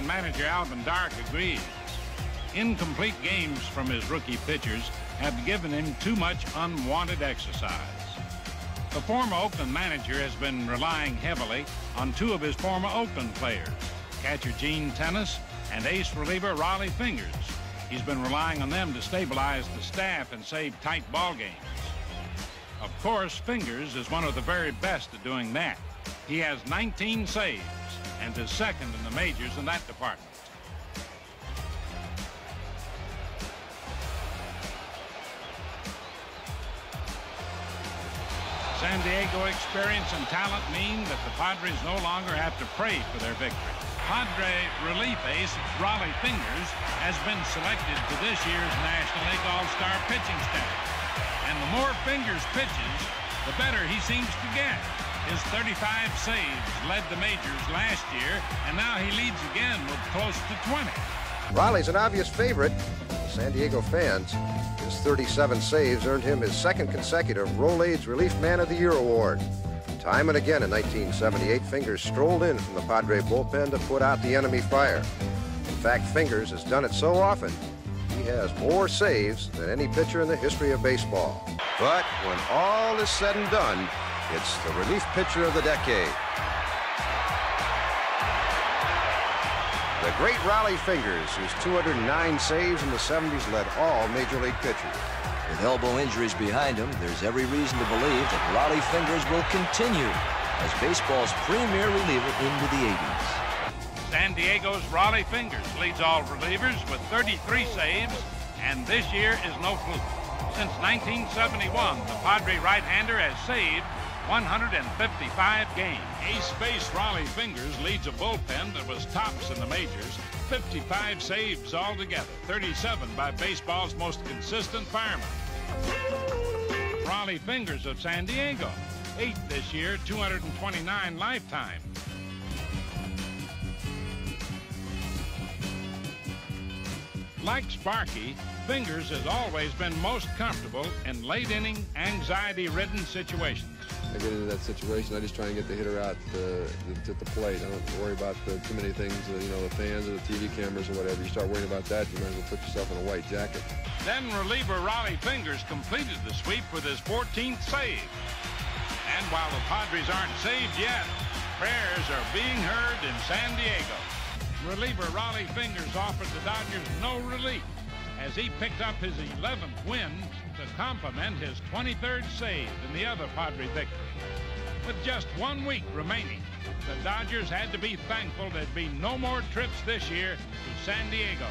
and manager Alvin Dark agrees. Incomplete games from his rookie pitchers have given him too much unwanted exercise. The former Oakland manager has been relying heavily on two of his former Oakland players, catcher Gene Tenace and ace reliever Rollie Fingers. He's been relying on them to stabilize the staff and save tight ball games. Of course, Fingers is one of the very best at doing that. He has 19 saves and is second in the majors in that department. San Diego experience and talent mean that the Padres no longer have to pray for their victory. Padre relief ace Rollie Fingers has been selected to this year's National League All-Star pitching staff. And the more Fingers pitches, the better he seems to get. His 35 saves led the majors last year, and now he leads again with close to 20. Rollie's an obvious favorite. San Diego fans. His 37 saves earned him his second consecutive Rolaids Relief Man of the Year award. Time and again in 1978, Fingers strolled in from the Padre bullpen to put out the enemy fire. In fact, Fingers has done it so often, he has more saves than any pitcher in the history of baseball. But when all is said and done, it's the relief pitcher of the decade. The great Rollie Fingers, whose 209 saves in the 70s led all major league pitchers. With elbow injuries behind him, there's every reason to believe that Rollie Fingers will continue as baseball's premier reliever into the 80s. San Diego's Rollie Fingers leads all relievers with 33 saves, and this year is no fluke. Since 1971, the Padre right-hander has saved 155 games. Ace base Rollie Fingers leads a bullpen that was tops in the majors. 55 saves altogether, 37 by baseball's most consistent fireman. Rollie Fingers of San Diego, eight this year, 229 lifetime. Like Sparky, Fingers has always been most comfortable in late inning, anxiety ridden situations. I get into that situation, I just try and get the hitter out to the plate. I don't worry about the, too many things, uh, you know, the fans or the TV cameras or whatever. You start worrying about that, you might as well put yourself in a white jacket. Then reliever Rollie Fingers completed the sweep with his 14th save. And while the Padres aren't saved yet, prayers are being heard in San Diego. Reliever Rollie Fingers offered the Dodgers no relief as he picked up his 11th win to complement his 23rd save in the other Padre victory. With just one week remaining, the Dodgers had to be thankful there'd be no more trips this year to San Diego.